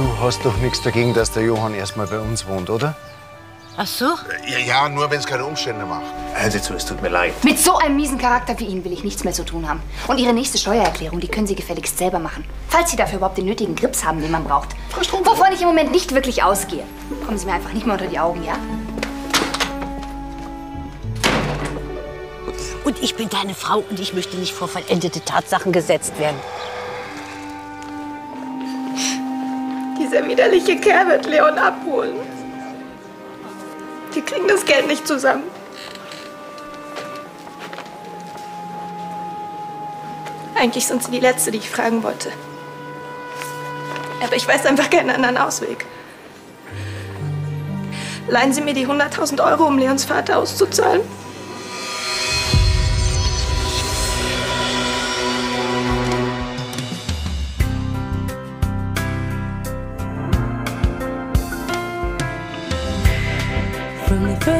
Du hast doch nichts dagegen, dass der Johann erstmal bei uns wohnt, oder? Ach so? Ja, ja nur wenn es keine Umstände macht. Hören Sie zu, es tut mir leid. Mit so einem miesen Charakter wie Ihnen will ich nichts mehr zu tun haben. Und Ihre nächste Steuererklärung, die können Sie gefälligst selber machen. Falls Sie dafür überhaupt den nötigen Grips haben, den man braucht. Wovon ich im Moment nicht wirklich ausgehe. Kommen Sie mir einfach nicht mehr unter die Augen, ja? Und ich bin deine Frau und ich möchte nicht vor vollendete Tatsachen gesetzt werden. Dieser widerliche Kerl wird Leon abholen. Die kriegen das Geld nicht zusammen. Eigentlich sind Sie die Letzte, die ich fragen wollte. Aber ich weiß einfach keinen anderen Ausweg. Leihen Sie mir die 100.000 Euro, um Leons Vater auszuzahlen?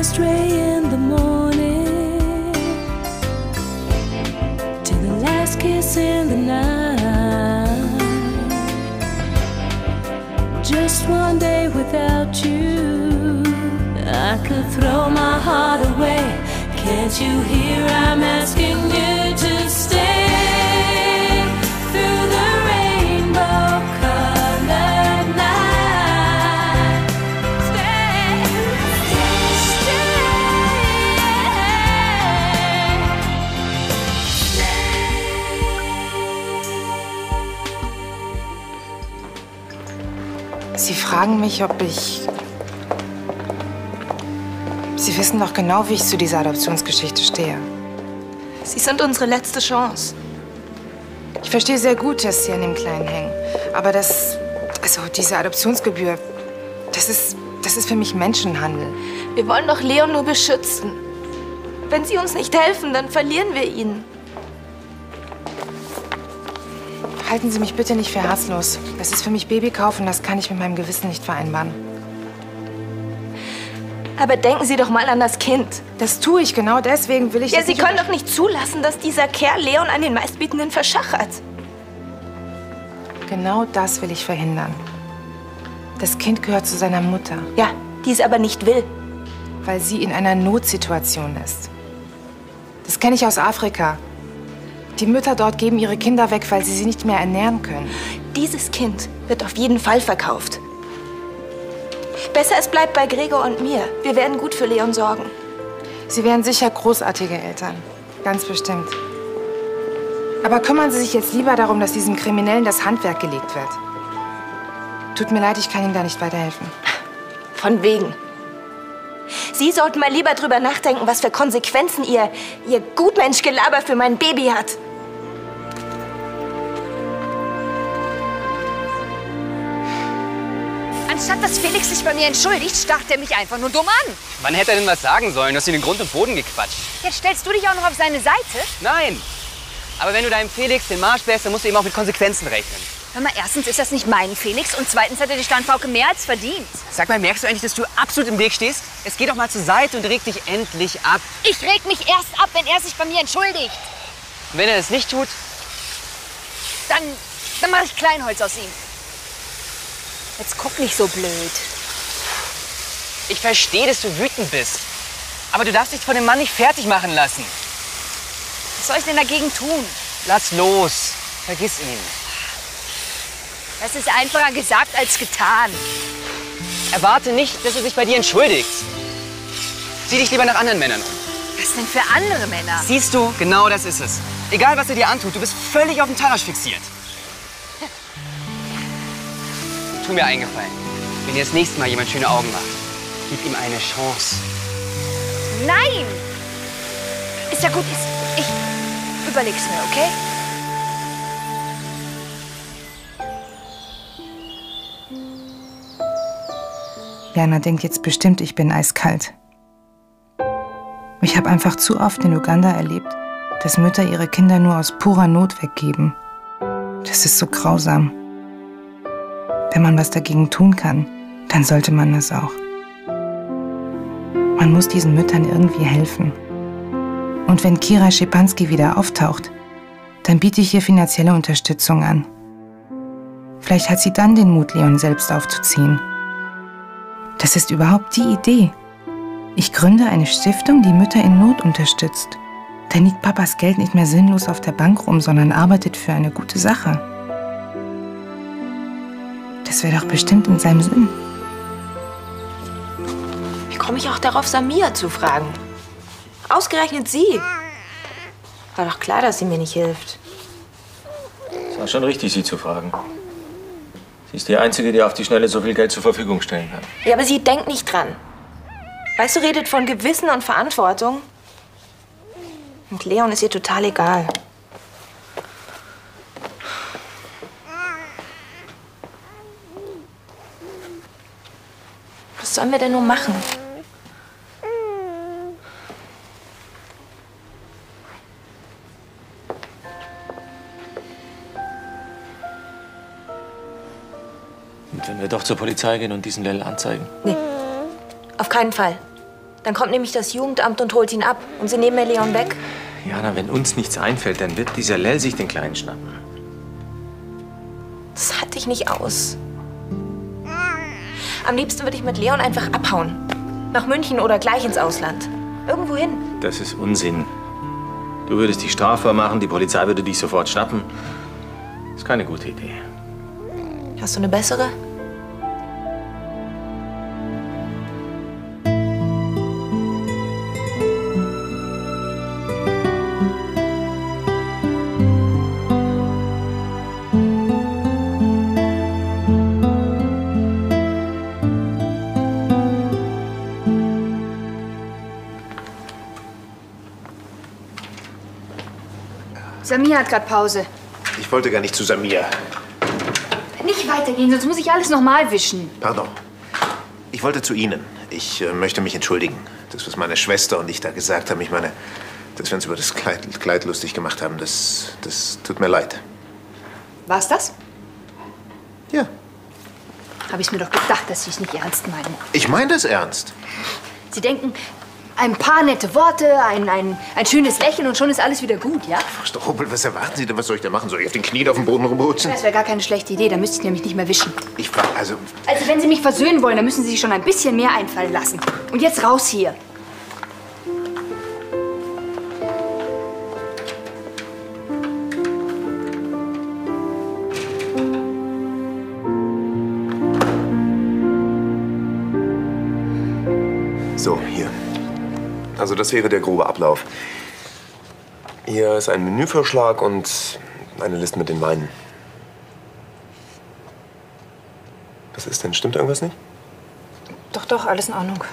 First ray in the morning to the last kiss in the night. Just one day without you, I could throw my heart away. Can't you hear I'm asking you mich, ob ich. Sie wissen doch genau, wie ich zu dieser Adoptionsgeschichte stehe. Sie sind unsere letzte Chance. Ich verstehe sehr gut, dass Sie an dem Kleinen hängen. Aber das. Also, diese Adoptionsgebühr. Das ist. Das ist für mich Menschenhandel. Wir wollen doch Leon nur beschützen. Wenn Sie uns nicht helfen, dann verlieren wir ihn. Halten Sie mich bitte nicht für herzlos. Das ist für mich Babykauf und das kann ich mit meinem Gewissen nicht vereinbaren. Aber denken Sie doch mal an das Kind. Das tue ich, genau deswegen will ich Ja, Sie können doch nicht zulassen, dass dieser Kerl Leon an den Meistbietenden verschachert. Genau das will ich verhindern. Das Kind gehört zu seiner Mutter. Ja, die es aber nicht will. Weil sie in einer Notsituation ist. Das kenne ich aus Afrika. Die Mütter dort geben ihre Kinder weg, weil sie sie nicht mehr ernähren können. Dieses Kind wird auf jeden Fall verkauft. Besser, es bleibt bei Gregor und mir. Wir werden gut für Leon sorgen. Sie wären sicher großartige Eltern. Ganz bestimmt. Aber kümmern Sie sich jetzt lieber darum, dass diesem Kriminellen das Handwerk gelegt wird. Tut mir leid, ich kann Ihnen da nicht weiterhelfen. Von wegen. Sie sollten mal lieber drüber nachdenken, was für Konsequenzen Ihr, Ihr Gutmenschgelaber für mein Baby hat. Anstatt dass Felix sich bei mir entschuldigt, starrt er mich einfach nur dumm an. Wann hätte er denn was sagen sollen? Du hast ihn in Grund und Boden gequatscht. Jetzt stellst du dich auch noch auf seine Seite? Nein! Aber wenn du deinem Felix den Marsch bläst, dann musst du eben auch mit Konsequenzen rechnen. Hör mal, erstens ist das nicht mein Felix und zweitens hat er die Standpauke mehr als verdient. Sag mal, merkst du eigentlich, dass du absolut im Weg stehst? Es geht doch mal zur Seite und reg dich endlich ab. Ich reg mich erst ab, wenn er sich bei mir entschuldigt. Und wenn er es nicht tut, Dann, dann mache ich Kleinholz aus ihm. Jetzt guck nicht so blöd. ich verstehe, dass du wütend bist. Aber du darfst dich von dem Mann nicht fertig machen lassen. Was soll ich denn dagegen tun? Lass los. Vergiss ihn. Das ist einfacher gesagt als getan. Erwarte nicht, dass er sich bei dir entschuldigt. Sieh dich lieber nach anderen Männern um. Was denn für andere Männer? Siehst du, genau das ist es. Egal, was er dir antut, du bist völlig auf den Tarasch fixiert. Tu mir eingefallen. Wenn dir das nächste Mal jemand schöne Augen macht, gib ihm eine Chance. Nein! Ist ja gut, ist, ich überleg's mir, okay? Jana denkt jetzt bestimmt, ich bin eiskalt. Ich habe einfach zu oft in Uganda erlebt, dass Mütter ihre Kinder nur aus purer Not weggeben. Das ist so grausam. Wenn man was dagegen tun kann, dann sollte man das auch. Man muss diesen Müttern irgendwie helfen. Und wenn Kira Schepanski wieder auftaucht, dann biete ich ihr finanzielle Unterstützung an. Vielleicht hat sie dann den Mut, Leon selbst aufzuziehen. Das ist überhaupt die Idee. Ich gründe eine Stiftung, die Mütter in Not unterstützt. Dann liegt Papas Geld nicht mehr sinnlos auf der Bank rum, sondern arbeitet für eine gute Sache. Das wäre doch bestimmt in seinem Sinn. Wie komme ich auch darauf, Samia zu fragen? Ausgerechnet sie. War doch klar, dass sie mir nicht hilft. Es war schon richtig, Sie zu fragen. Sie ist die Einzige, die auf die Schnelle so viel Geld zur Verfügung stellen kann. Ja, aber sie denkt nicht dran. Weißt du, redet von Gewissen und Verantwortung. Und Leon ist ihr total egal. Was sollen wir denn nur machen? Und wenn wir doch zur Polizei gehen und diesen Lell anzeigen? Nee, auf keinen Fall. Dann kommt nämlich das Jugendamt und holt ihn ab. Und sie nehmen Leon weg. Jana, wenn uns nichts einfällt, dann wird dieser Lell sich den Kleinen schnappen. Das halte ich nicht aus. Am liebsten würde ich mit Leon einfach abhauen. Nach München oder gleich ins Ausland. Irgendwo hin. Das ist Unsinn. Du würdest dich strafbar machen, die Polizei würde dich sofort schnappen. Ist keine gute Idee. Hast du eine bessere? Samir hat gerade Pause. Ich wollte gar nicht zu Samir. Nicht weitergehen, sonst muss ich alles nochmal wischen. Pardon. Ich wollte zu Ihnen. Ich äh, möchte mich entschuldigen. Das, was meine Schwester und ich da gesagt haben, ich meine, dass wir uns über das Kleid, Kleid lustig gemacht haben, das, das tut mir leid. War's das? Ja. Habe ich mir doch gedacht, dass Sie es nicht ernst meinen. Ich meine das ernst. Sie denken, ein paar nette Worte, ein, ein, ein schönes Lächeln und schon ist alles wieder gut, ja? Frau Strobel, was erwarten Sie denn? Was soll ich da machen? Soll ich auf den Knien auf dem Boden rumrutschen? Das wäre gar keine schlechte Idee, da müsste ich nämlich nicht mehr wischen. Ich war, also, Also wenn Sie mich versöhnen wollen, dann müssen Sie sich schon ein bisschen mehr einfallen lassen. Und jetzt raus hier. Also das wäre der grobe Ablauf. Hier ist ein Menüvorschlag und eine Liste mit den Weinen. Was ist denn? Stimmt irgendwas nicht? Doch, doch, alles in Ordnung.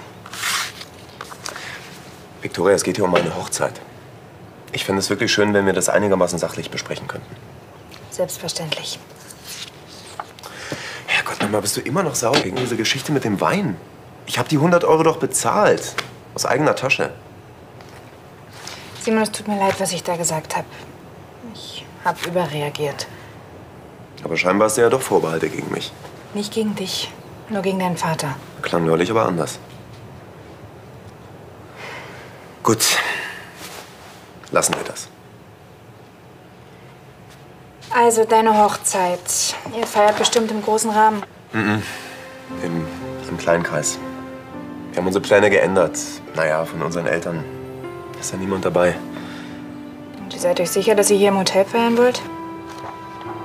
Victoria, es geht hier um meine Hochzeit. Ich fände es wirklich schön, wenn wir das einigermaßen sachlich besprechen könnten. Selbstverständlich. Herrgott, nochmal, bist du immer noch sauer gegen diese Geschichte mit dem Wein? Ich habe die 100 Euro doch bezahlt. Aus eigener Tasche. Simon, es tut mir leid, was ich da gesagt habe. Ich habe überreagiert. Aber scheinbar hast du ja doch Vorbehalte gegen mich. Nicht gegen dich, nur gegen deinen Vater. Klang neulich aber anders. Gut. Lassen wir das. Also, deine Hochzeit. Ihr feiert bestimmt im großen Rahmen. Mhm. Im, Im kleinen Kreis. Wir haben unsere Pläne geändert. Naja, von unseren Eltern ist da niemand dabei. Und ihr seid euch sicher, dass ihr hier im Hotel feiern wollt?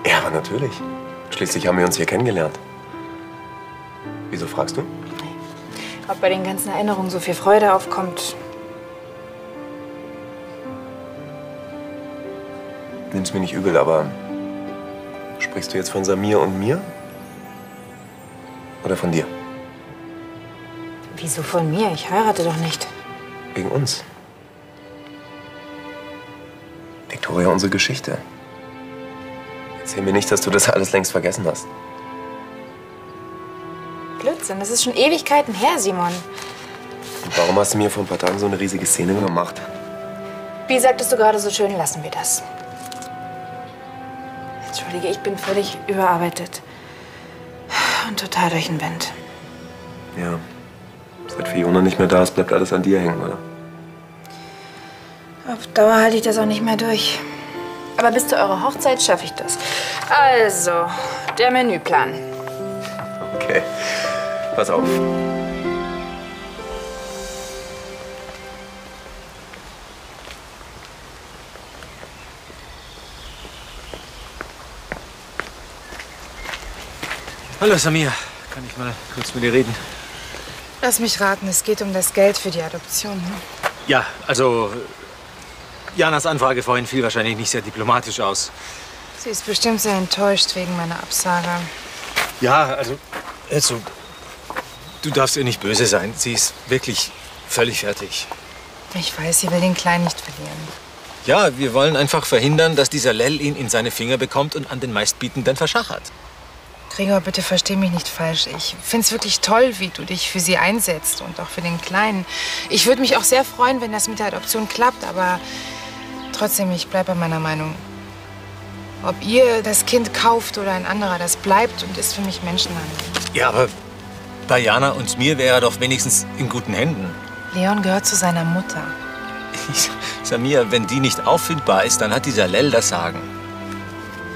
Ja, aber natürlich. Schließlich haben wir uns hier kennengelernt. Wieso fragst du? Ob bei den ganzen Erinnerungen so viel Freude aufkommt. Nimm's mir nicht übel, aber sprichst du jetzt von Samir und mir? Oder von dir? Wieso von mir? Ich heirate doch nicht. Wegen uns. Victoria, unsere Geschichte. Erzähl mir nicht, dass du das alles längst vergessen hast. Blödsinn, das ist schon Ewigkeiten her, Simon. Und warum hast du mir vor ein paar Tagen so eine riesige Szene gemacht? Wie sagtest du gerade so schön, lassen wir das. Entschuldige, ich bin völlig überarbeitet. Und total durch den Wind. Ja. Fiona nicht mehr da ist, bleibt alles an dir hängen, oder? Auf Dauer halte ich das auch nicht mehr durch. Aber bis zu eurer Hochzeit schaffe ich das. Also, Der Menüplan. Okay. Pass auf. Hallo Samir, kann ich mal kurz mit dir reden? Lass mich raten, es geht um das Geld für die Adoption. Ne? Ja, also Janas Anfrage vorhin fiel wahrscheinlich nicht sehr diplomatisch aus. Sie ist bestimmt sehr enttäuscht wegen meiner Absage. Ja, also, also, du darfst ihr nicht böse sein. Sie ist wirklich völlig fertig. Ich weiß, sie will den Kleinen nicht verlieren. Ja, wir wollen einfach verhindern, dass dieser Lell ihn in seine Finger bekommt und an den Meistbietenden verschachert. Gregor, bitte versteh mich nicht falsch. Ich find's wirklich toll, wie du dich für sie einsetzt und auch für den Kleinen. Ich würde mich auch sehr freuen, wenn das mit der Adoption klappt, aber trotzdem, ich bleib bei meiner Meinung. Ob ihr das Kind kauft oder ein anderer, das bleibt und ist für mich Menschenhandel. Ja, aber bei Jana und mir wäre er doch wenigstens in guten Händen. Leon gehört zu seiner Mutter. Samir, wenn die nicht auffindbar ist, dann hat dieser Lell das Sagen.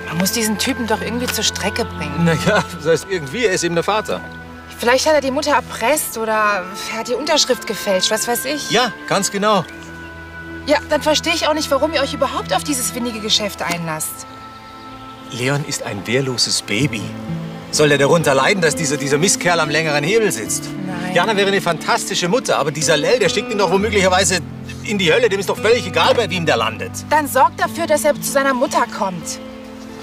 Man muss diesen Typen doch irgendwie zur Strecke bringen. Naja, das heißt irgendwie, er ist eben der Vater. Vielleicht hat er die Mutter erpresst oder er hat die Unterschrift gefälscht, was weiß ich. Ja, ganz genau. Ja, dann verstehe ich auch nicht, warum ihr euch überhaupt auf dieses windige Geschäft einlasst. Leon ist ein wehrloses Baby. Soll er darunter leiden, dass dieser, dieser Mistkerl am längeren Hebel sitzt? Nein. Jana wäre eine fantastische Mutter, aber dieser Lell, der schickt ihn doch womöglicherweise in die Hölle. Dem ist doch völlig egal, bei wem der landet. Dann sorgt dafür, dass er zu seiner Mutter kommt.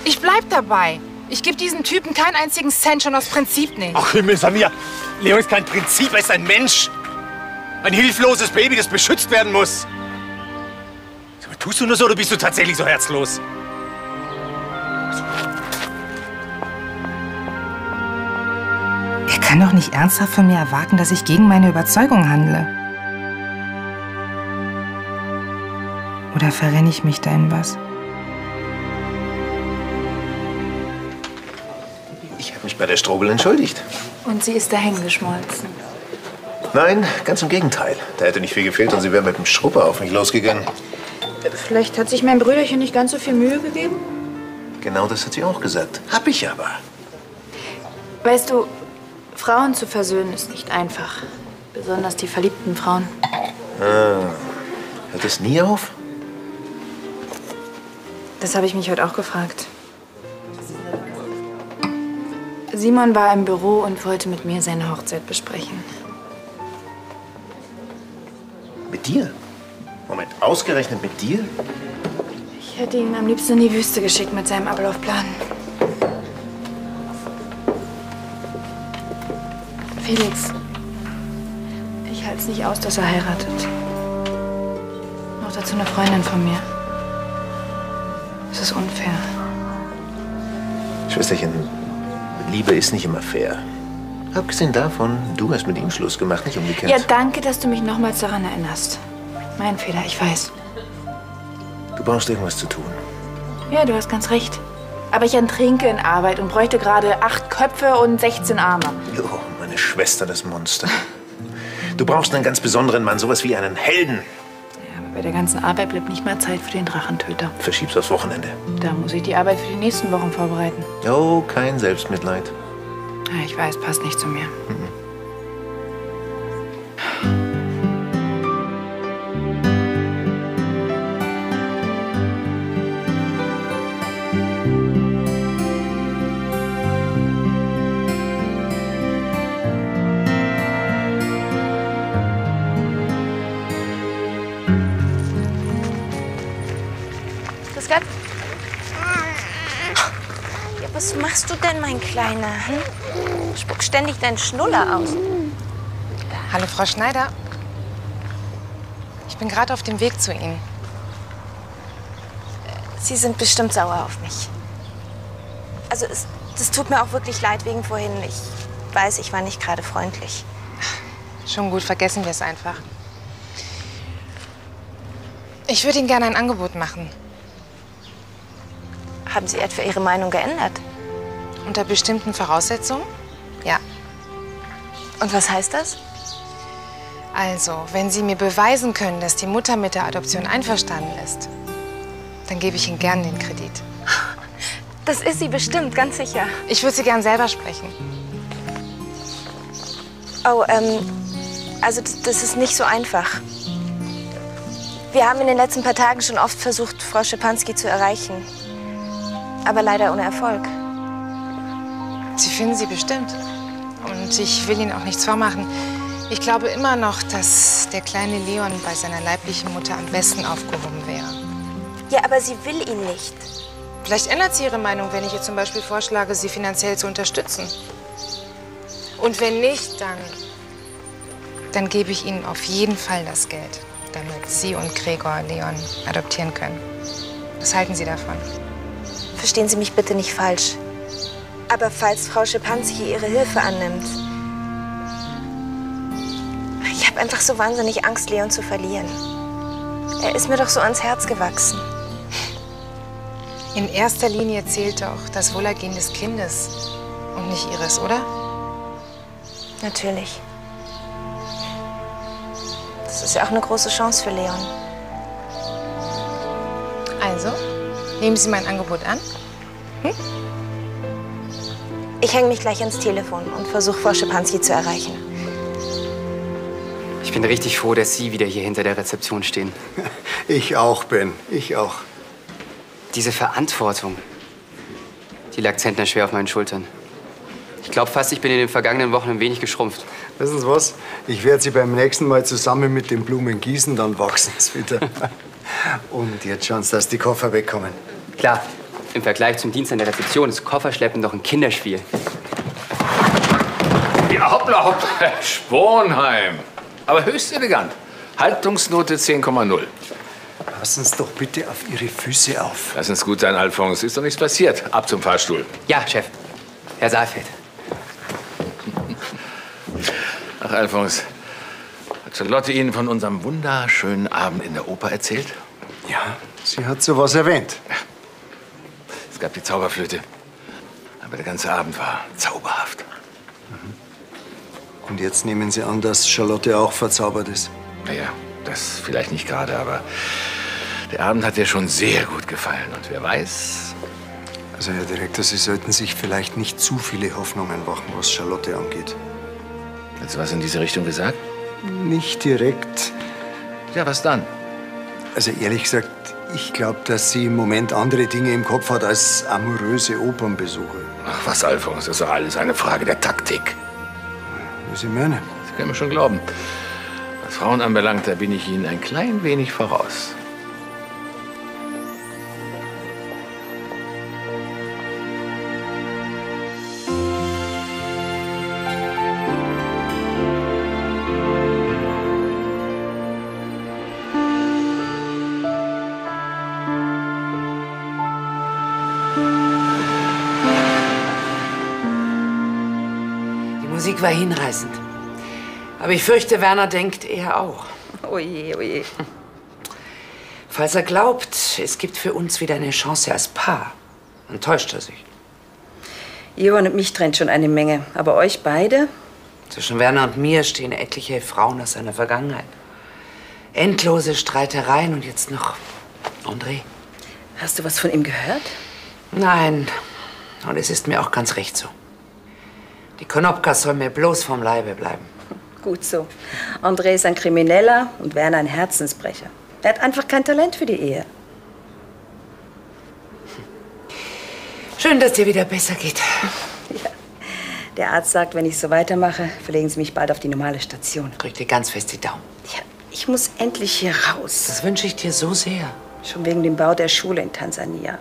Ich bleib dabei. Ich gebe diesem Typen keinen einzigen Cent, schon aus Prinzip nicht. Ach Himmel, Samir. Leon ist kein Prinzip, er ist ein Mensch. Ein hilfloses Baby, das beschützt werden muss. Tust du nur so oder bist du tatsächlich so herzlos? Er kann doch nicht ernsthaft von mir erwarten, dass ich gegen meine Überzeugung handle. Oder verrenne ich mich da in was? Ich habe mich bei der Strobel entschuldigt. Und sie ist dahin geschmolzen. Nein, ganz im Gegenteil. Da hätte nicht viel gefehlt und sie wäre mit dem Schrupper auf mich losgegangen. Vielleicht hat sich mein Brüderchen nicht ganz so viel Mühe gegeben. Genau das hat sie auch gesagt. Hab ich aber. Weißt du, Frauen zu versöhnen ist nicht einfach. Besonders die verliebten Frauen. Ah, hört es nie auf? Das habe ich mich heute auch gefragt. Simon war im Büro und wollte mit mir seine Hochzeit besprechen. Mit dir? Moment, ausgerechnet mit dir? Ich hätte ihn am liebsten in die Wüste geschickt mit seinem Ablaufplan. Felix, ich halte es nicht aus, dass er heiratet. Noch dazu eine Freundin von mir. Es ist unfair. Schwesterchen, Liebe ist nicht immer fair. Abgesehen davon, du hast mit ihm Schluss gemacht, nicht umgekehrt. Ja, danke, dass du mich nochmals daran erinnerst. Mein Fehler, ich weiß. Du brauchst irgendwas zu tun. Ja, du hast ganz recht. Aber ich ertrinke in Arbeit und bräuchte gerade acht Köpfe und 16 Arme. Jo, meine Schwester, das Monster. Du brauchst einen ganz besonderen Mann, sowas wie einen Helden. Bei der ganzen Arbeit bleibt nicht mal Zeit für den Drachentöter. Verschieb's aufs Wochenende. Da muss ich die Arbeit für die nächsten Wochen vorbereiten. Oh, kein Selbstmitleid. Ja, ich weiß, passt nicht zu mir. Grüß machst du denn, mein Kleiner? Hm? Spuck ständig deinen Schnuller aus. Hallo, Frau Schneider. Ich bin gerade auf dem Weg zu Ihnen. Sie sind bestimmt sauer auf mich. Also, es, das tut mir auch wirklich leid wegen vorhin. Ich weiß, ich war nicht gerade freundlich. Schon gut, vergessen wir es einfach. Ich würde Ihnen gerne ein Angebot machen. Haben Sie etwa Ihre Meinung geändert? Unter bestimmten Voraussetzungen? Ja. Und was heißt das? Also, wenn Sie mir beweisen können, dass die Mutter mit der Adoption einverstanden ist, dann gebe ich Ihnen gern den Kredit. Das ist sie bestimmt, ganz sicher. Ich würde sie gern selber sprechen. Oh, ähm, also das, das ist nicht so einfach. Wir haben in den letzten paar Tagen schon oft versucht, Frau Schepanski zu erreichen. Aber leider ohne Erfolg. Finden sie bestimmt. Und ich will Ihnen auch nichts vormachen. Ich glaube immer noch, dass der kleine Leon bei seiner leiblichen Mutter am besten aufgehoben wäre. Ja, aber sie will ihn nicht. Vielleicht ändert sie ihre Meinung, wenn ich ihr zum Beispiel vorschlage, sie finanziell zu unterstützen. Und wenn nicht, dann, dann gebe ich Ihnen auf jeden Fall das Geld, damit Sie und Gregor Leon adoptieren können. Was halten Sie davon? Verstehen Sie mich bitte nicht falsch. Aber falls Frau Schepanski ihre Hilfe annimmt. Ich habe einfach so wahnsinnig Angst, Leon zu verlieren. Er ist mir doch so ans Herz gewachsen. In erster Linie zählt doch das Wohlergehen des Kindes und nicht Ihres, oder? Natürlich. Das ist ja auch eine große Chance für Leon. Also, nehmen Sie mein Angebot an? Ich hänge mich gleich ans Telefon und versuche Frau Schepanski zu erreichen. Ich bin richtig froh, dass Sie wieder hier hinter der Rezeption stehen. Ich auch, Ben. Ich auch. Diese Verantwortung, die lag zentnerschwer auf meinen Schultern. Ich glaube fast, ich bin in den vergangenen Wochen ein wenig geschrumpft. Wissen Sie was? Ich werde sie beim nächsten Mal zusammen mit den Blumen gießen, dann wachsen sie wieder. Und jetzt schauen Sie, dass die Koffer wegkommen. Klar, im Vergleich zum Dienst an der Rezeption ist Kofferschleppen doch ein Kinderspiel. Ja, hoppla, hoppla. Spornheim. Aber höchst elegant. Haltungsnote 10,0. Passen Sie doch bitte auf Ihre Füße auf. Lass uns gut sein, Alphonse. Ist doch nichts passiert. Ab zum Fahrstuhl. Ja, Chef. Herr Saalfeld. Ach, Alphonse. Hat Charlotte Ihnen von unserem wunderschönen Abend in der Oper erzählt? Ja, sie hat sowas erwähnt. Es gab die Zauberflöte. Aber der ganze Abend war zauberhaft. Und jetzt nehmen Sie an, dass Charlotte auch verzaubert ist. Naja, das vielleicht nicht gerade, aber der Abend hat ihr schon sehr gut gefallen. Und wer weiß, Also, Herr Direktor, Sie sollten sich vielleicht nicht zu viele Hoffnungen machen, was Charlotte angeht. Hast du was in diese Richtung gesagt? Nicht direkt. Ja, was dann? Also, ehrlich gesagt, ich glaube, dass sie im Moment andere Dinge im Kopf hat als amoröse Opernbesuche. Ach, was, Alphonse? Das ist doch alles eine Frage der Taktik. Was ich meine? Das können wir schon glauben. Was Frauen anbelangt, da bin ich Ihnen ein klein wenig voraus. War hinreißend. Aber ich fürchte, Werner denkt er auch. Oje, oje. Falls er glaubt, es gibt für uns wieder eine Chance als Paar, dann täuscht er sich. Johann und mich trennt schon eine Menge. Aber euch beide? Zwischen Werner und mir stehen etliche Frauen aus seiner Vergangenheit. Endlose Streitereien und jetzt noch André. Hast du was von ihm gehört? Nein, und es ist mir auch ganz recht so. Die Konopka soll mir bloß vom Leibe bleiben. Gut so. André ist ein Krimineller und Werner ein Herzensbrecher. Er hat einfach kein Talent für die Ehe. Schön, dass dir wieder besser geht. Der Arzt sagt, wenn ich so weitermache, verlegen sie mich bald auf die normale Station. Drück dir ganz fest die Daumen. Ja, ich muss endlich hier raus. Das wünsche ich dir so sehr. Schon wegen dem Bau der Schule in Tansania.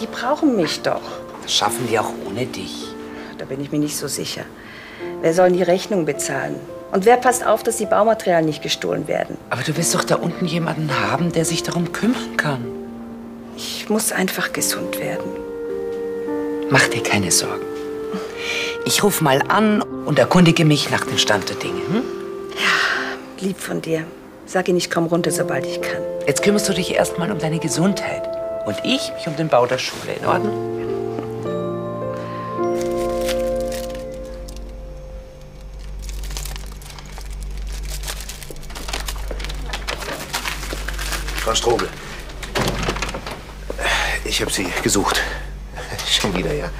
Die brauchen mich doch. Das schaffen die auch ohne dich. Bin ich mir nicht so sicher. Wer soll die Rechnung bezahlen? Und wer passt auf, dass die Baumaterialien nicht gestohlen werden? Aber du wirst doch da unten jemanden haben, der sich darum kümmern kann. Ich muss einfach gesund werden. Mach dir keine Sorgen. Ich ruf mal an und erkundige mich nach dem Stand der Dinge. Hm? Lieb von dir. Sag ihnen, ich komme runter, sobald ich kann. Jetzt kümmerst du dich erst mal um deine Gesundheit. Und ich mich um den Bau der Schule. In Ordnung? Frau Strobel. Ich habe Sie gesucht. Schon wieder, ja.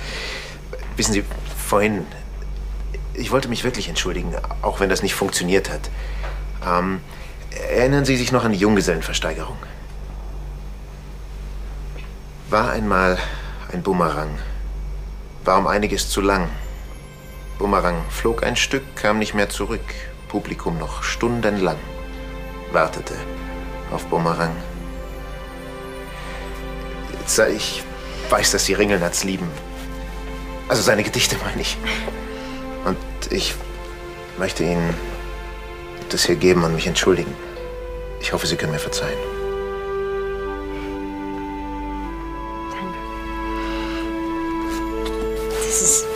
Wissen Sie, vorhin, ich wollte mich wirklich entschuldigen, auch wenn das nicht funktioniert hat. Ähm, erinnern Sie sich noch an die Junggesellenversteigerung? War einmal ein Bumerang. War um einiges zu lang. Bumerang flog ein Stück, kam nicht mehr zurück. Publikum noch stundenlang wartete auf Bumerang. Äh, Ich weiß, dass Sie Ringelnatz lieben. Also seine Gedichte meine ich. Und ich möchte Ihnen das hier geben und mich entschuldigen. Ich hoffe, Sie können mir verzeihen. Das ist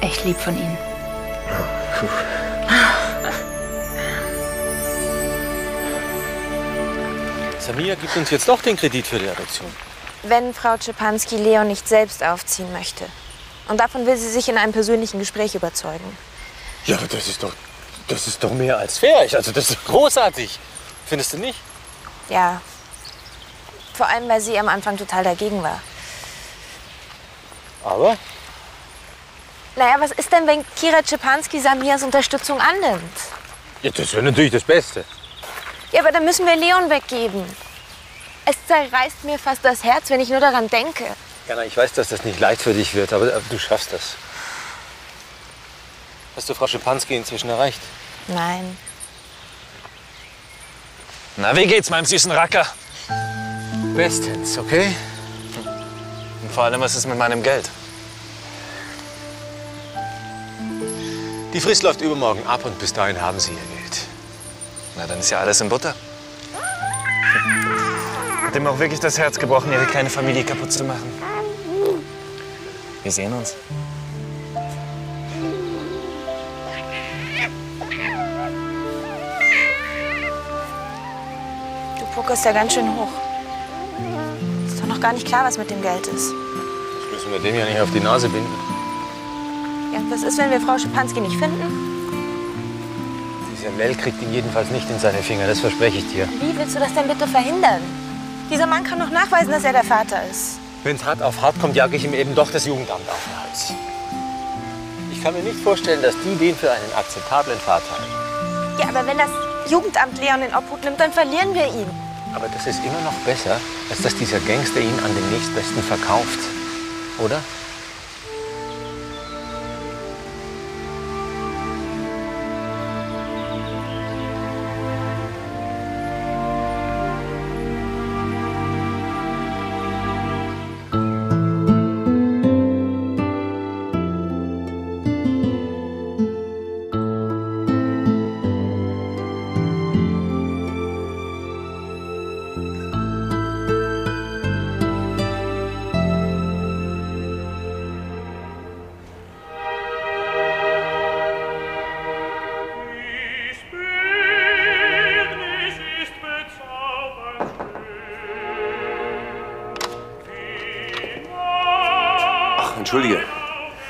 echt lieb von Ihnen. Samia gibt uns jetzt doch den Kredit für die Adoption. Wenn Frau Czepanski Leon nicht selbst aufziehen möchte. Und davon will sie sich in einem persönlichen Gespräch überzeugen. Ja, aber das ist doch, das ist doch mehr als fair. Ich- Also das ist großartig. Findest du nicht? Ja. Vor allem, weil sie am Anfang total dagegen war. Aber Naja, was ist denn, wenn Kira Czepanski Samias Unterstützung annimmt? ja, das wäre natürlich das Beste. Ja, aber dann müssen wir Leon weggeben. Es zerreißt mir fast das Herz, wenn ich nur daran denke. Jana, ich weiß, dass das nicht leicht für dich wird, aber, aber du schaffst das. Hast du Frau Schipanski inzwischen erreicht? Nein. Na, wie geht's meinem süßen Racker? Bestens, okay? Und vor allem, was ist mit meinem Geld? Die Frist läuft übermorgen ab und bis dahin haben Sie Ihr Geld. Na, dann ist ja alles in Butter. Hat ihm auch wirklich das Herz gebrochen, Ihre kleine Familie kaputt zu machen. Wir sehen uns. Du pokerst ja ganz schön hoch. Ist doch noch gar nicht klar, was mit dem Geld ist. Das müssen wir dem ja nicht auf die Nase binden. Ja, was ist, wenn wir Frau Schipanski nicht finden? Dieser Mel kriegt ihn jedenfalls nicht in seine Finger, das verspreche ich dir. Wie willst du das denn bitte verhindern? Dieser Mann kann doch nachweisen, dass er der Vater ist. Wenn es hart auf hart kommt, jage ich ihm eben doch das Jugendamt auf den Hals. Ich kann mir nicht vorstellen, dass die den für einen akzeptablen Vater halten. Ja, aber wenn das Jugendamt Leon in Obhut nimmt, dann verlieren wir ihn. Aber das ist immer noch besser, als dass dieser Gangster ihn an den nächstbesten verkauft. Oder?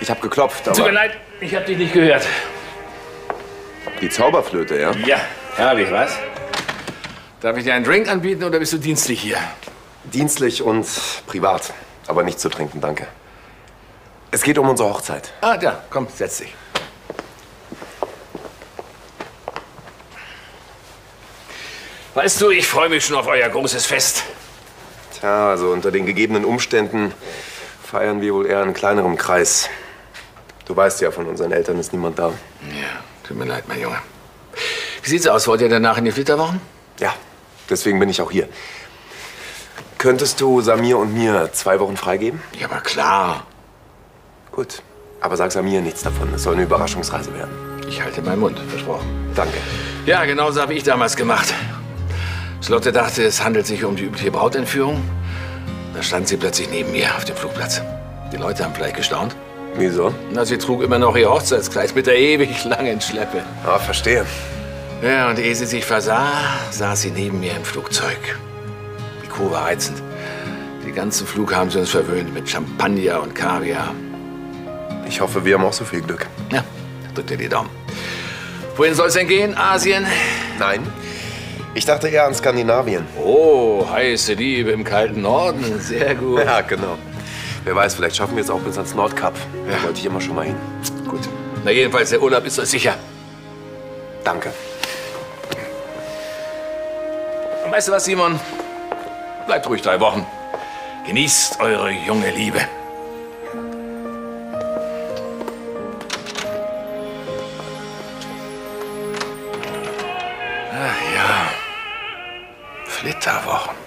Ich habe geklopft, Tut mir aber leid, ich habe dich nicht gehört. die Zauberflöte, ja? Ja, herrlich, was? Darf ich dir einen Drink anbieten oder bist du dienstlich hier? Dienstlich und privat, aber nicht zu trinken, danke. Es geht um unsere Hochzeit. Ah, da, komm, setz dich. Weißt du, ich freue mich schon auf euer großes Fest. Tja, also unter den gegebenen Umständen feiern wir wohl eher in kleinerem Kreis. Du weißt ja, von unseren Eltern ist niemand da. Ja, tut mir leid, mein Junge. Wie sieht's aus? Wollt ihr danach in die Flitterwochen? Ja, deswegen bin ich auch hier. Könntest du Samir und mir zwei Wochen freigeben? Ja, aber klar. Gut, aber sag Samir nichts davon. Es soll eine Überraschungsreise werden. Ich halte meinen Mund, versprochen. Danke. Ja, genauso habe ich damals gemacht. Slotte dachte, es handelt sich um die übliche Brautentführung. Da stand sie plötzlich neben mir auf dem Flugplatz. Die Leute haben vielleicht gestaunt. Wieso? Na, sie trug immer noch ihr Hochzeitskleid mit der ewig langen Schleppe. Ah, verstehe. Ja, und ehe sie sich versah, saß sie neben mir im Flugzeug. Die Kuh war reizend. Den ganzen Flug haben sie uns verwöhnt mit Champagner und Kaviar. Ich hoffe, wir haben auch so viel Glück. Ja, drück dir die Daumen. Wohin soll es denn gehen? Asien? Nein. Ich dachte eher an Skandinavien. Oh, heiße Liebe im kalten Norden. Sehr gut. Ja, genau. Wer weiß, vielleicht schaffen wir es auch bis ans Nordkap. Da wollte ich immer schon mal hin. Gut. Na jedenfalls, der Urlaub ist euch sicher. Danke. Und weißt du was, Simon? Bleibt ruhig drei Wochen. Genießt eure junge Liebe. Ach ja. Flitterwochen.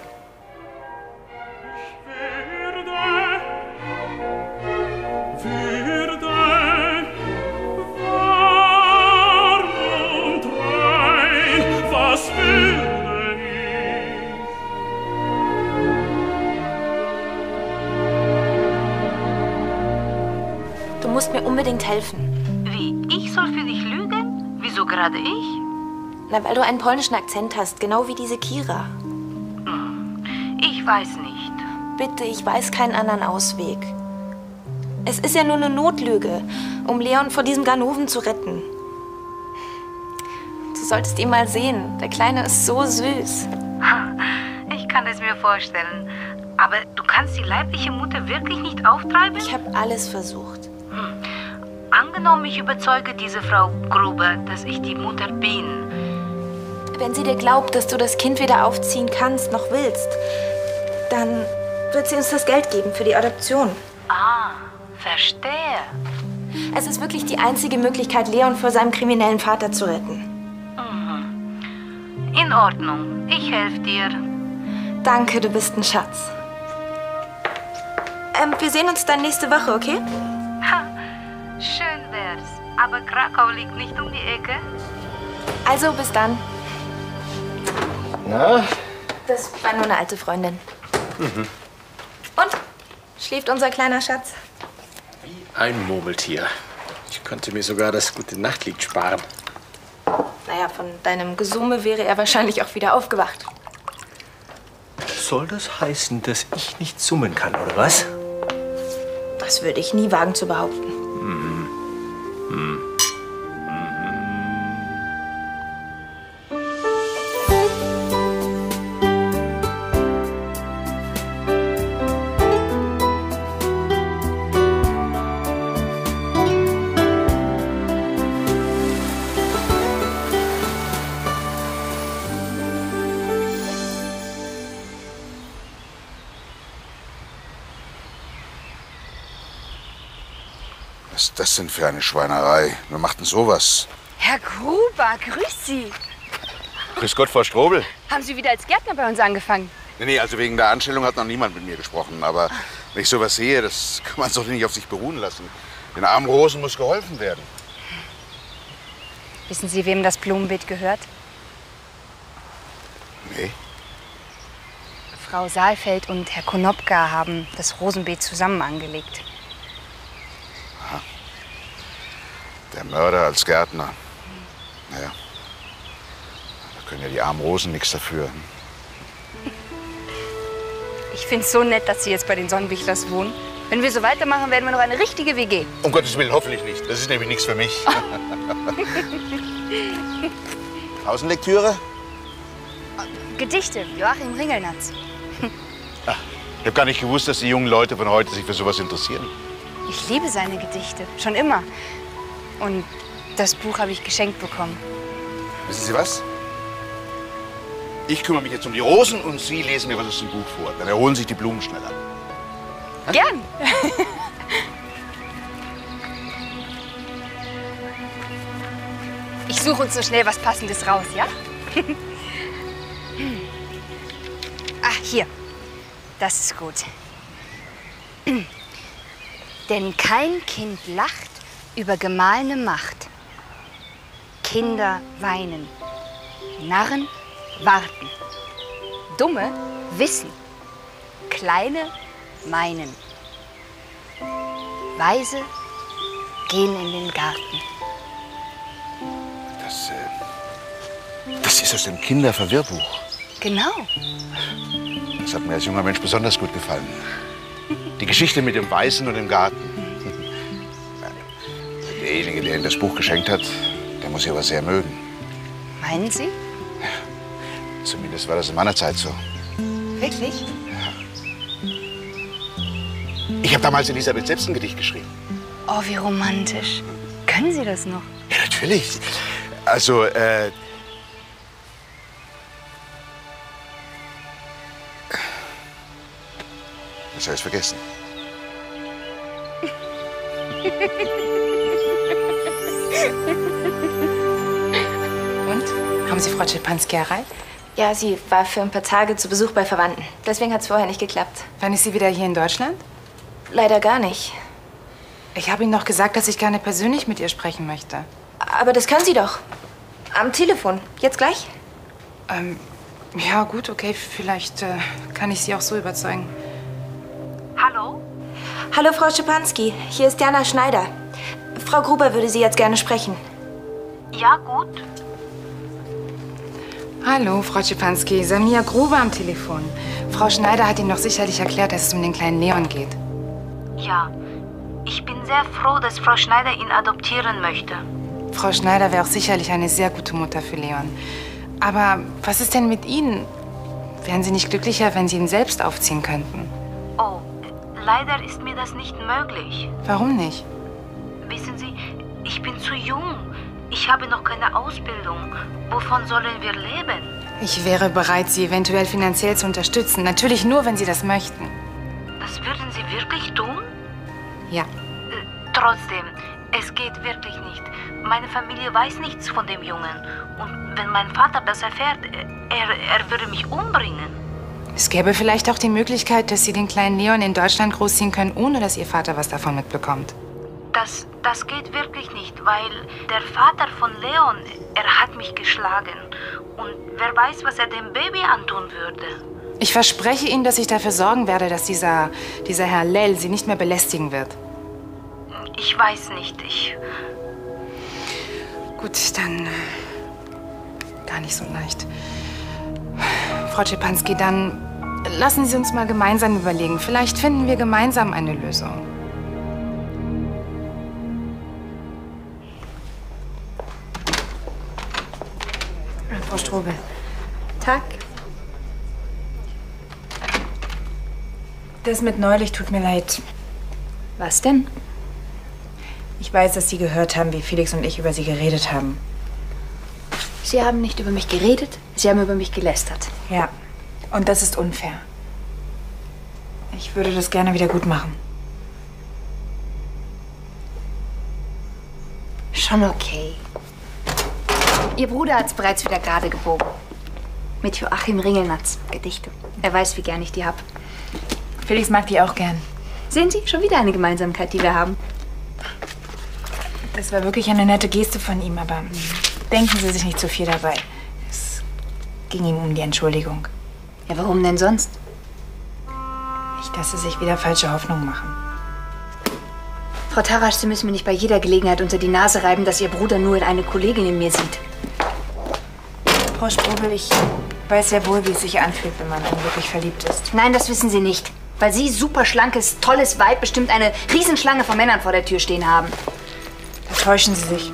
Na, weil du einen polnischen Akzent hast, genau wie diese Kira. Ich weiß nicht. Bitte, ich weiß keinen anderen Ausweg. Es ist ja nur eine Notlüge, um Leon vor diesem Ganoven zu retten. Du solltest ihn mal sehen. Der Kleine ist so süß. Ich kann es mir vorstellen. Aber du kannst die leibliche Mutter wirklich nicht auftreiben? Ich habe alles versucht. Angenommen, ich überzeuge diese Frau Gruber, dass ich die Mutter bin. Wenn sie dir glaubt, dass du das Kind wieder aufziehen kannst, noch willst, dann wird sie uns das Geld geben für die Adoption. Ah, verstehe. Es ist wirklich die einzige Möglichkeit, Leon vor seinem kriminellen Vater zu retten. Mhm. In Ordnung. Ich helfe dir. Danke, du bist ein Schatz. Ähm, wir sehen uns dann nächste Woche, okay? Ha, schön wär's. Aber Krakau liegt nicht um die Ecke. Also, bis dann. Na? Das war nur eine alte Freundin. Mhm. Und? Schläft unser kleiner Schatz? Ein Murmeltier. Ich könnte mir sogar das gute Nachtlied sparen. Naja, von deinem Gesumme wäre er wahrscheinlich auch wieder aufgewacht. Soll das heißen, dass ich nicht summen kann, oder was? Das würde ich nie wagen zu behaupten. Ist das denn für eine Schweinerei? Wer macht denn sowas? Herr Gruber, grüß Sie. Grüß Gott, Frau Strobel. Haben Sie wieder als Gärtner bei uns angefangen? Nee, nee, also wegen der Anstellung hat noch niemand mit mir gesprochen. Aber wenn ich sowas sehe, das kann man doch nicht auf sich beruhen lassen. Den armen Rosen muss geholfen werden. Wissen Sie, wem das Blumenbeet gehört? Nee. Frau Saalfeld und Herr Konopka haben das Rosenbeet zusammen angelegt. Der Mörder als Gärtner. Naja. Da können ja die armen Rosen nichts dafür. Ich finde es so nett, dass Sie jetzt bei den Sonnenwichlers wohnen. Wenn wir so weitermachen, werden wir noch eine richtige WG. Um Gottes Willen, hoffentlich nicht. Das ist nämlich nichts für mich. Außenlektüre? Gedichte, Joachim Ringelnatz. Ich habe gar nicht gewusst, dass die jungen Leute von heute sich für sowas interessieren. Ich liebe seine Gedichte, schon immer. Und das Buch habe ich geschenkt bekommen. Wissen Sie was? Ich kümmere mich jetzt um die Rosen und Sie lesen mir was aus dem Buch vor. Dann erholen sich die Blumen schneller. Gern. Ich suche uns so schnell was Passendes raus, ja? Ah, hier. Das ist gut. Denn kein Kind lacht über gemahlene Macht. Kinder weinen. Narren warten. Dumme wissen. Kleine meinen. Weise gehen in den Garten. Das, äh, das ist aus dem Kinderverwirrbuch. Genau. Das hat mir als junger Mensch besonders gut gefallen. Die Geschichte mit dem Weißen und dem Garten. Derjenige, der Ihnen das Buch geschenkt hat, der muss Sie aber sehr mögen. Meinen Sie? Zumindest war das in meiner Zeit so. Wirklich? Ich Ich habe damals Elisabeth selbst ein Gedicht geschrieben. Oh, wie romantisch. Können Sie das noch? Ja, natürlich. Also, äh. Das habe ich vergessen. Und? Haben Sie Frau Czepanski erreicht? Ja, sie war für ein paar Tage zu Besuch bei Verwandten. Deswegen hat es vorher nicht geklappt. Wann ist sie wieder hier in Deutschland? Leider gar nicht. Ich habe Ihnen doch gesagt, dass ich gerne persönlich mit ihr sprechen möchte. Aber das können Sie doch. Am Telefon. Jetzt gleich? Ähm, ja, gut, okay. Vielleicht äh, kann ich Sie auch so überzeugen. Hallo? Hallo, Frau Schipanski. Hier ist Jana Schneider. Frau Gruber würde Sie jetzt gerne sprechen. Ja, gut. Hallo, Frau Schipanski. Samia Gruber am Telefon. Frau Schneider hat Ihnen doch sicherlich erklärt, dass es um den kleinen Leon geht. Ja. Ich bin sehr froh, dass Frau Schneider ihn adoptieren möchte. Frau Schneider wäre auch sicherlich eine sehr gute Mutter für Leon. Aber was ist denn mit Ihnen? Wären Sie nicht glücklicher, wenn Sie ihn selbst aufziehen könnten? Oh, leider ist mir das nicht möglich. Warum nicht? Wissen Sie, ich bin zu jung. Ich habe noch keine Ausbildung. Wovon sollen wir leben? Ich wäre bereit, Sie eventuell finanziell zu unterstützen. Natürlich nur, wenn Sie das möchten. Das würden Sie wirklich tun? Ja. Trotzdem, es geht wirklich nicht. Meine Familie weiß nichts von dem Jungen. Und wenn mein Vater das erfährt, er, er würde mich umbringen. Es gäbe vielleicht auch die Möglichkeit, dass Sie den kleinen Leon in Deutschland großziehen können, ohne dass Ihr Vater was davon mitbekommt. Das, das geht wirklich nicht, weil der Vater von Leon, er hat mich geschlagen. Und wer weiß, was er dem Baby antun würde. Ich verspreche Ihnen, dass ich dafür sorgen werde, dass dieser, dieser Herr Lell Sie nicht mehr belästigen wird. Ich weiß nicht, ich... Gut, dann... äh, Gar nicht so leicht. Frau Czepanski, dann lassen Sie uns mal gemeinsam überlegen. Vielleicht finden wir gemeinsam eine Lösung. Strobel. Tag. Das mit neulich tut mir leid. Was denn? Ich weiß, dass Sie gehört haben, wie Felix und ich über Sie geredet haben. Sie haben nicht über mich geredet, Sie haben über mich gelästert. Ja, und das ist unfair. Ich würde das gerne wieder gut machen. Schon okay. Ihr Bruder hat's bereits wieder gerade gebogen. Mit Joachim Ringelnatz. Gedichte. Er weiß, wie gern ich die hab. Felix mag die auch gern. Sehen Sie, schon wieder eine Gemeinsamkeit, die wir haben. Das war wirklich eine nette Geste von ihm, aber denken Sie sich nicht zu viel dabei. Es ging ihm um die Entschuldigung. Ja, warum denn sonst? Nicht, dass Sie sich wieder falsche Hoffnung machen. Frau Tarasch, Sie müssen mir nicht bei jeder Gelegenheit unter die Nase reiben, dass Ihr Bruder nur in eine Kollegin in mir sieht. Frau Strobel, ich weiß sehr wohl, wie es sich anfühlt, wenn man wirklich verliebt ist. Nein, das wissen Sie nicht. Weil Sie super schlankes, tolles Weib bestimmt eine Riesenschlange von Männern vor der Tür stehen haben. Da täuschen Sie sich.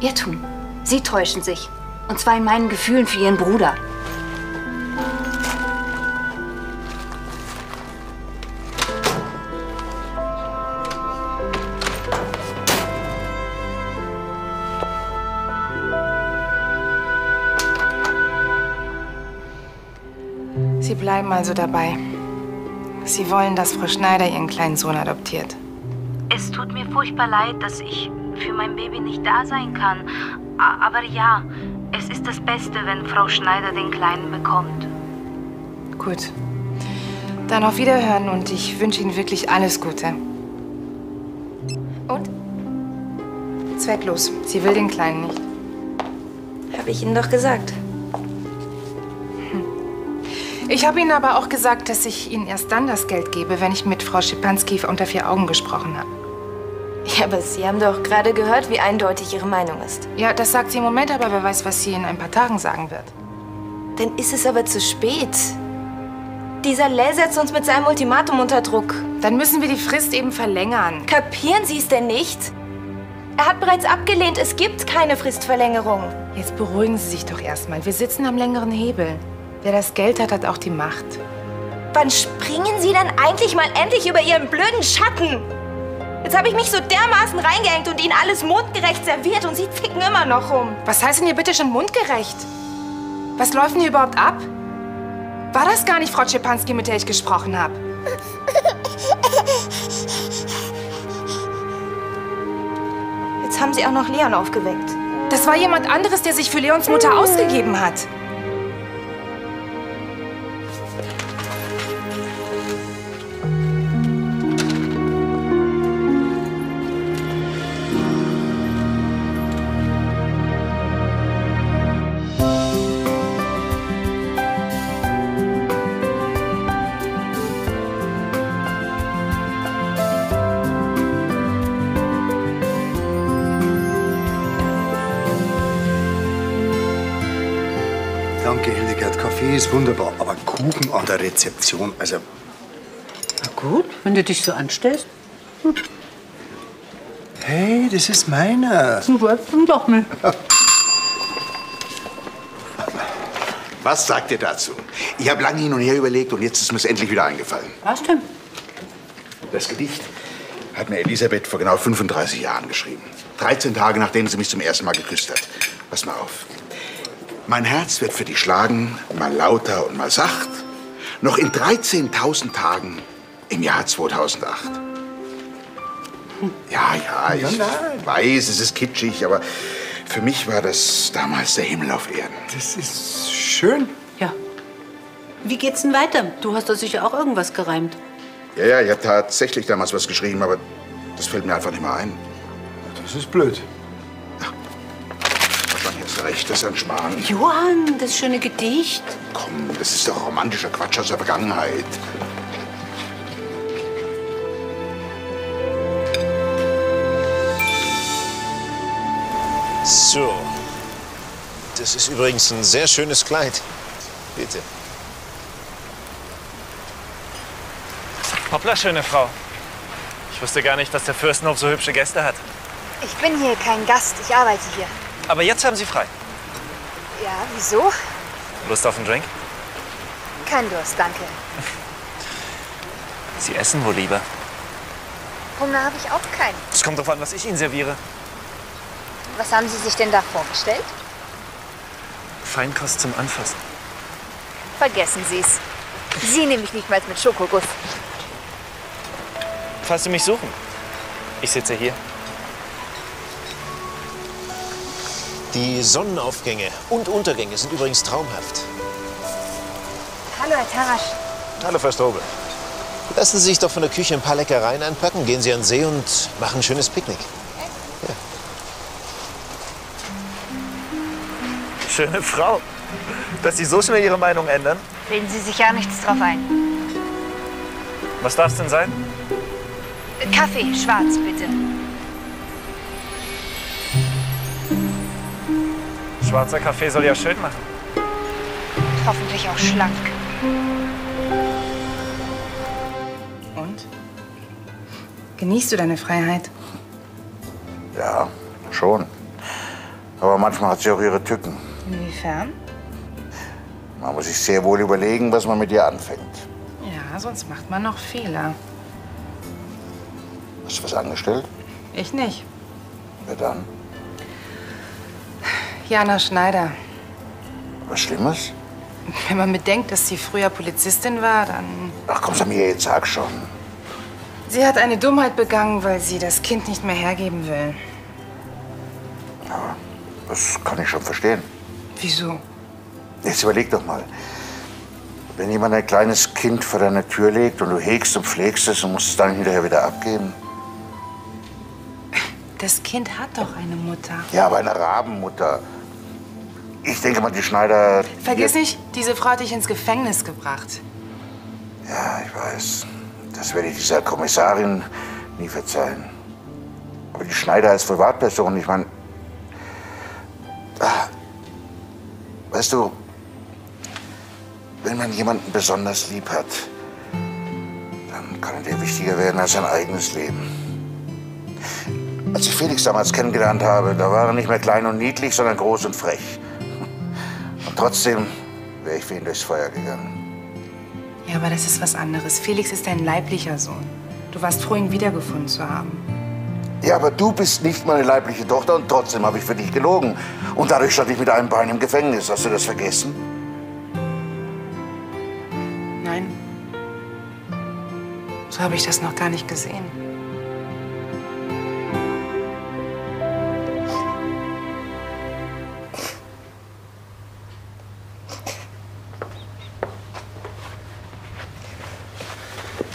Irrtum. Sie täuschen sich. Und zwar in meinen Gefühlen für Ihren Bruder. Bleiben also dabei. Sie wollen, dass Frau Schneider Ihren kleinen Sohn adoptiert. Es tut mir furchtbar leid, dass ich für mein Baby nicht da sein kann. Aber ja, es ist das Beste, wenn Frau Schneider den Kleinen bekommt. Gut. Dann auf Wiederhören und ich wünsche Ihnen wirklich alles Gute. Und? Zwecklos. Sie will den Kleinen nicht. Habe ich Ihnen doch gesagt. Ich habe Ihnen aber auch gesagt, dass ich Ihnen erst dann das Geld gebe, wenn ich mit Frau Schipanski unter vier Augen gesprochen habe. Ja, aber Sie haben doch gerade gehört, wie eindeutig Ihre Meinung ist. Ja, das sagt sie im Moment, aber wer weiß, was sie in ein paar Tagen sagen wird. Dann ist es aber zu spät. Dieser Lell setzt uns mit seinem Ultimatum unter Druck. Dann müssen wir die Frist eben verlängern. Kapieren Sie es denn nicht? Er hat bereits abgelehnt, es gibt keine Fristverlängerung. Jetzt beruhigen Sie sich doch erstmal. Wir sitzen am längeren Hebel. Wer das Geld hat, hat auch die Macht. Wann springen Sie denn eigentlich mal endlich über Ihren blöden Schatten? Jetzt habe ich mich so dermaßen reingehängt und Ihnen alles mundgerecht serviert und Sie zicken immer noch rum. Was heißt denn hier bitte schon mundgerecht? Was läuft denn hier überhaupt ab? War das gar nicht Frau Czepanski, mit der ich gesprochen habe? Jetzt haben Sie auch noch Leon aufgeweckt. Das war jemand anderes, der sich für Leons Mutter ausgegeben hat. Ist wunderbar, aber Kuchen an der Rezeption, also Na gut, wenn du dich so anstellst. Hey, das ist meiner. Du weißt ihn doch nicht. Was sagt ihr dazu? Ich habe lange hin und her überlegt und jetzt ist mir endlich wieder eingefallen. Was denn? Das Gedicht hat mir Elisabeth vor genau 35 Jahren geschrieben. 13 Tage, nachdem sie mich zum ersten Mal geküsst hat. Pass mal auf. Mein Herz wird für dich schlagen, mal lauter und mal sacht. Noch in 13.000 Tagen im Jahr 2008. Ja, ja, ich weiß, es ist kitschig, aber für mich war das damals der Himmel auf Erden. Das ist schön. Ja. Wie geht's denn weiter? Du hast doch sicher auch irgendwas gereimt. Ja, ja, ich habe tatsächlich damals was geschrieben, aber das fällt mir einfach nicht mehr ein. Das ist blöd. Hast recht, das ist ein Schmarrn. Johann, das schöne Gedicht. Komm, das ist doch romantischer Quatsch aus der Vergangenheit. So. Das ist übrigens ein sehr schönes Kleid. Bitte. Hoppla, schöne Frau. Ich wusste gar nicht, dass der Fürstenhof so hübsche Gäste hat. Ich bin hier kein Gast, ich arbeite hier. Aber jetzt haben Sie frei. Ja, wieso? Lust auf einen Drink? Kein Durst, danke. Sie essen wohl lieber. Hunger habe ich auch keinen. Es kommt drauf an, was ich Ihnen serviere. Was haben Sie sich denn da vorgestellt? Feinkost zum Anfassen. Vergessen Sie es. Sie nehme ich nicht mal mit Schokoguss. Falls Sie mich suchen. Ich sitze hier. Die Sonnenaufgänge und Untergänge sind übrigens traumhaft. Hallo, Herr Tarasch. Hallo, Frau Strobel. Lassen Sie sich doch von der Küche ein paar Leckereien einpacken, gehen Sie an den See und machen ein schönes Picknick. Schöne Frau. Dass Sie so schnell Ihre Meinung ändern. Bilden Sie sich ja nichts drauf ein. Was darf es denn sein? Kaffee, schwarz, bitte. Schwarzer Kaffee soll ja schön machen. Und hoffentlich auch schlank. Und? Genießt du deine Freiheit? Ja, schon. Aber manchmal hat sie auch ihre Tücken. Inwiefern? Man muss sich sehr wohl überlegen, was man mit ihr anfängt. Ja, sonst macht man noch Fehler. Hast du was angestellt? Ich nicht. Wer dann? Jana Schneider. Was Schlimmes? Wenn man bedenkt, dass sie früher Polizistin war, dann... Ach komm, Samir, jetzt sag schon. Sie hat eine Dummheit begangen, weil sie das Kind nicht mehr hergeben will. Das kann ich schon verstehen. Wieso? Jetzt überleg doch mal. Wenn jemand ein kleines Kind vor deine Tür legt und du hegst und pflegst es und musst es dann hinterher wieder abgeben. Das Kind hat doch eine Mutter. Ja, aber eine Rabenmutter. Ich denke mal, die Schneider. Vergiss nicht, diese Frau hat dich ins Gefängnis gebracht. Ja, ich weiß. Das werde ich dieser Kommissarin nie verzeihen. Aber die Schneider als Privatperson, ich meine. Ah, Weißt du, wenn man jemanden besonders lieb hat, dann kann er dir wichtiger werden als sein eigenes Leben. Als ich Felix damals kennengelernt habe, da war er nicht mehr klein und niedlich, sondern groß und frech. Trotzdem wäre ich für ihn durchs Feuer gegangen. Ja, aber das ist was anderes. Felix ist dein leiblicher Sohn. Du warst froh, ihn wiedergefunden zu haben. Ja, aber du bist nicht meine leibliche Tochter und trotzdem habe ich für dich gelogen. Und dadurch stand ich mit einem Bein im Gefängnis. Hast du das vergessen? Nein. So habe ich das noch gar nicht gesehen.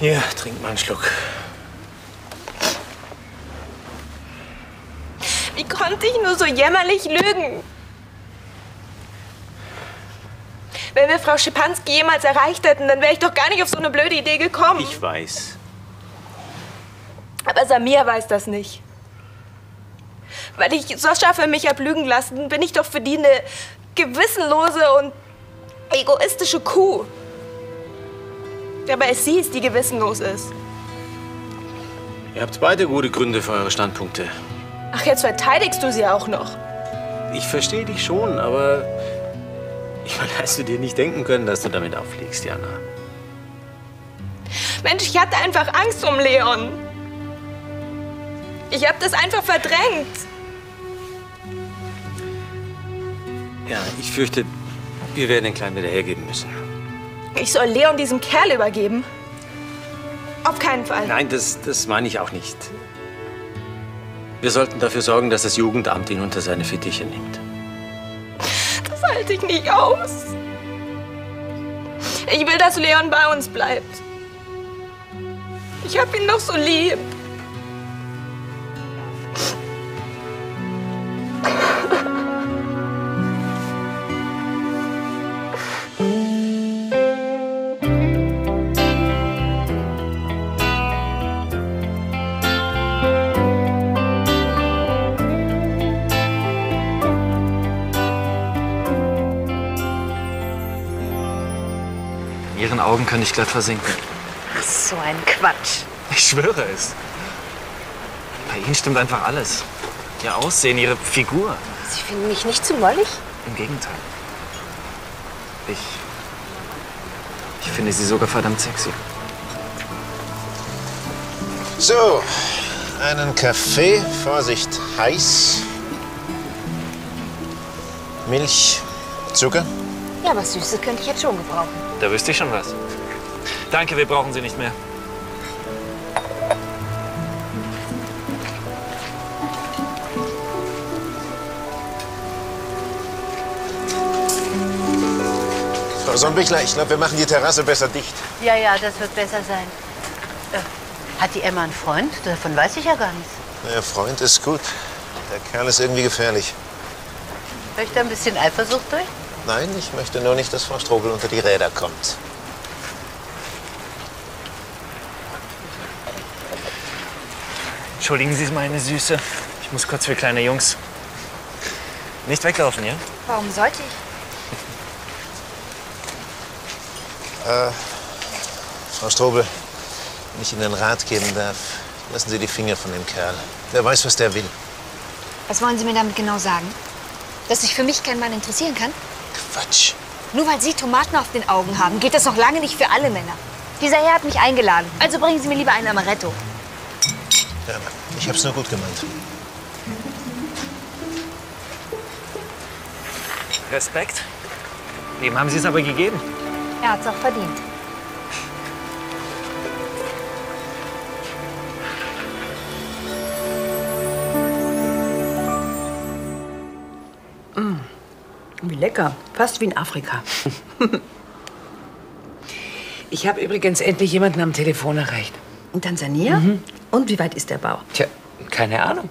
Hier, trink mal einen Schluck. Wie konnte ich nur so jämmerlich lügen? Wenn wir Frau Schipanski jemals erreicht hätten, dann wäre ich doch gar nicht auf so eine blöde Idee gekommen. Ich weiß. Aber Samir weiß das nicht. Weil ich Soscha für mich hab lügen lassen, bin ich doch für die eine gewissenlose und egoistische Kuh. Aber es sie ist, die gewissenlos ist. Ihr habt beide gute Gründe für eure Standpunkte. Ach, jetzt verteidigst du sie auch noch. Ich verstehe dich schon, aber ich meine, hast du dir nicht denken können, dass du damit auffliegst, Jana? Mensch, ich hatte einfach Angst um Leon. Ich hab das einfach verdrängt. Ja, ich fürchte, wir werden den Kleinen wieder hergeben müssen. Ich soll Leon diesem Kerl übergeben? Auf keinen Fall. Nein, das, das meine ich auch nicht. Wir sollten dafür sorgen, dass das Jugendamt ihn unter seine Fittiche nimmt. Das halte ich nicht aus. Ich will, dass Leon bei uns bleibt. Ich hab ihn doch so lieb. Augen kann ich glatt versinken. So ein Quatsch. Ich schwöre es. Bei Ihnen stimmt einfach alles. Ihr Aussehen, Ihre Figur. Sie finden mich nicht zu mollig? Im Gegenteil. Ich. Ich finde Sie sogar verdammt sexy. So, einen Kaffee, Vorsicht, heiß. Milch, Zucker. Ja, was Süßes könnte ich jetzt schon gebrauchen. Da wüsste ich schon was. Danke, wir brauchen Sie nicht mehr. Frau Sonnbichler, ich glaube, wir machen die Terrasse besser dicht. Ja, ja, das wird besser sein. Äh, hat die Emma einen Freund? Davon weiß ich ja gar nichts. Der Freund ist gut. Der Kerl ist irgendwie gefährlich. Hör ich da ein bisschen Eifersucht durch? Nein, ich möchte nur nicht, dass Frau Strobel unter die Räder kommt. Entschuldigen Sie, meine Süße. Ich muss kurz für kleine Jungs. Nicht weglaufen, ja? Warum sollte ich? Äh, Frau Strobel, wenn ich Ihnen einen Rat geben darf, lassen Sie die Finger von dem Kerl. Wer weiß, was der will. Was wollen Sie mir damit genau sagen? Dass sich für mich kein Mann interessieren kann? Quatsch. Nur weil Sie Tomaten auf den Augen haben, geht das noch lange nicht für alle Männer. Dieser Herr hat mich eingeladen. Also bringen Sie mir lieber einen Amaretto. Ja, ich hab's nur gut gemeint. Respekt. Dem haben Sie es aber gegeben. Er hat's auch verdient. Wie lecker. Fast wie in Afrika. Ich habe übrigens endlich jemanden am Telefon erreicht. In Tansania? Und wie weit ist der Bau? Tja, keine Ahnung.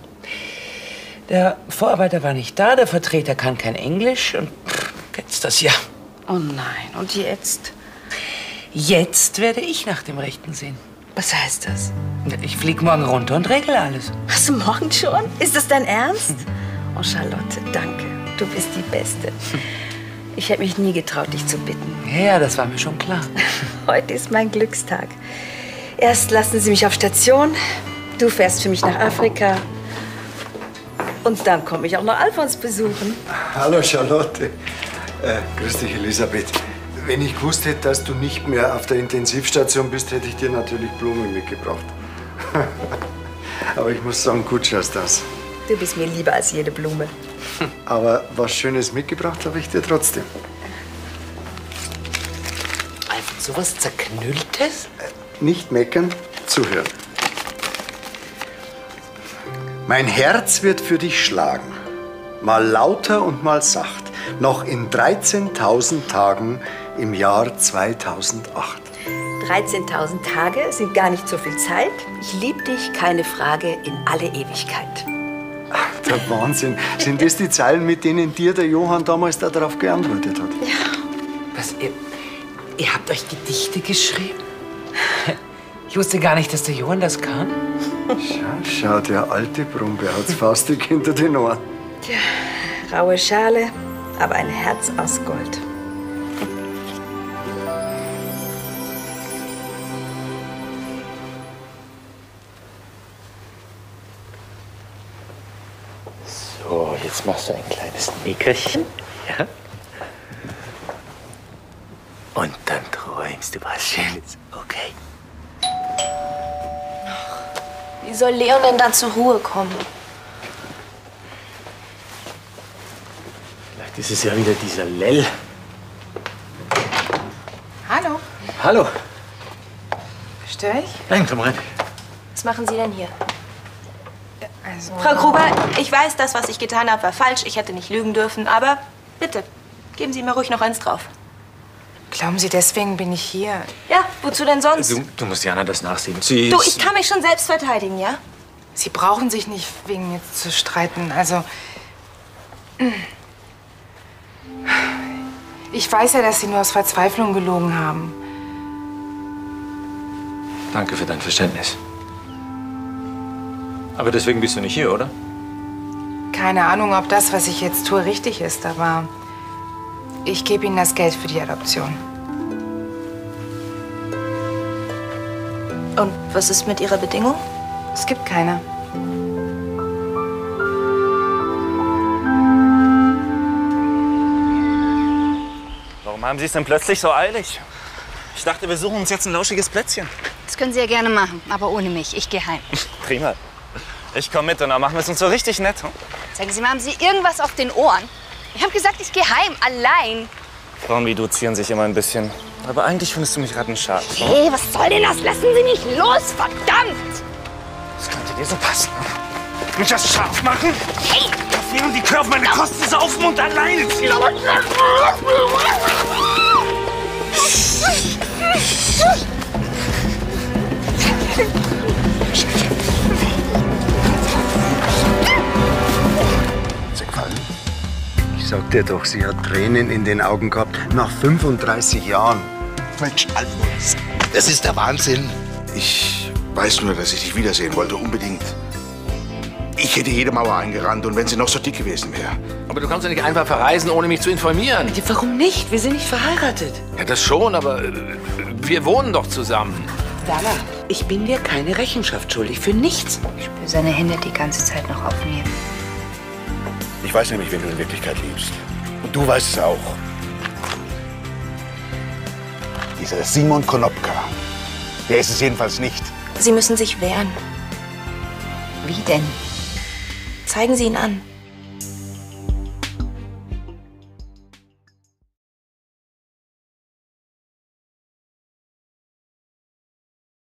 Der Vorarbeiter war nicht da, der Vertreter kann kein Englisch und kennst das ja. Oh nein, und jetzt? Jetzt werde ich nach dem Rechten sehen. Was heißt das? Ich flieg morgen runter und regle alles. Hast du morgen schon? Ist das dein Ernst? Oh, Charlotte, danke. Du bist die Beste. Ich hätte mich nie getraut, dich zu bitten. Ja, das war mir schon klar. Heute ist mein Glückstag. Erst lassen sie mich auf Station, du fährst für mich nach Afrika. Und dann komme ich auch noch Alfons besuchen. Hallo Charlotte. Äh, grüß dich, Elisabeth. Wenn ich gewusst hätte, dass du nicht mehr auf der Intensivstation bist, hätte ich dir natürlich Blumen mitgebracht. Aber ich muss sagen, gut schaust das. Du bist mir lieber als jede Blume. Aber was Schönes mitgebracht habe ich dir trotzdem. Einfach so was Zerknülltes? Nicht meckern, zuhören. Mein Herz wird für dich schlagen, mal lauter und mal sacht, noch in 13.000 Tagen im Jahr 2008. 13.000 Tage sind gar nicht so viel Zeit. Ich liebe dich, keine Frage, in alle Ewigkeit. Der Wahnsinn. Sind das die Zeilen, mit denen dir der Johann damals darauf geantwortet hat? Was, ihr, ihr habt euch Gedichte geschrieben? Ich wusste gar nicht, dass der Johann das kann. Schau, schau, der alte Brumbe hat's fast dick hinter den Ohren. Tja, raue Schale, aber ein Herz aus Gold. Jetzt machst du ein kleines Nickerchen. Ja. Und dann träumst du was Schönes, okay? Wie soll Leon denn dann zur Ruhe kommen? Vielleicht ist es ja wieder dieser Lell. Hallo. Hallo. Störe ich? Nein, komm rein. Was machen Sie denn hier? Frau Gruber, ich weiß, das, was ich getan habe, war falsch. Ich hätte nicht lügen dürfen. Aber bitte, geben Sie mir ruhig noch eins drauf. Glauben Sie, deswegen bin ich hier? Ja, wozu denn sonst? Du, du musst Jana das nachsehen. Sie Du, ich kann mich schon selbst verteidigen, ja? Sie brauchen sich nicht wegen mir zu streiten. Also. Ich weiß ja, dass Sie nur aus Verzweiflung gelogen haben. Danke für dein Verständnis. Aber deswegen bist du nicht hier, oder? Keine Ahnung, ob das, was ich jetzt tue, richtig ist, aber ich gebe Ihnen das Geld für die Adoption. Und was ist mit Ihrer Bedingung? Es gibt keine. Warum haben Sie es denn plötzlich so eilig? Ich dachte, wir suchen uns jetzt ein lauschiges Plätzchen. Das können Sie ja gerne machen, aber ohne mich. Ich gehe heim. Prima. Ich komme mit und dann machen wir es uns so richtig nett. hm? Sagen Sie mal, haben Sie irgendwas auf den Ohren? Ich habe gesagt, ich gehe heim, allein. Frauen wie du zieren sich immer ein bisschen. Aber eigentlich findest du mich rattenscharf. Hey, was soll denn das? Lassen Sie mich los, verdammt! Das könnte dir so passen. Mich das scharf machen? Hey! Dafür die Körper meine Kosten saufen und alleine ziehen. Ich sag dir doch, sie hat Tränen in den Augen gehabt. Nach 35 Jahren. Mensch, Alfons, das ist der Wahnsinn. Ich weiß nur, dass ich dich wiedersehen wollte, unbedingt. Ich hätte jede Mauer eingerannt und wenn sie noch so dick gewesen wäre. Aber du kannst ja nicht einfach verreisen, ohne mich zu informieren. Warum nicht? Wir sind nicht verheiratet. Ja, das schon, aber äh, wir wohnen doch zusammen. Dana, ich bin dir keine Rechenschaft schuldig für nichts. Ich spüre seine Hände die ganze Zeit noch auf mir. Ich weiß nämlich, wen du in Wirklichkeit liebst. Und du weißt es auch. Dieser Simon Konopka. Der ist es jedenfalls nicht. Sie müssen sich wehren. Wie denn? Zeigen Sie ihn an.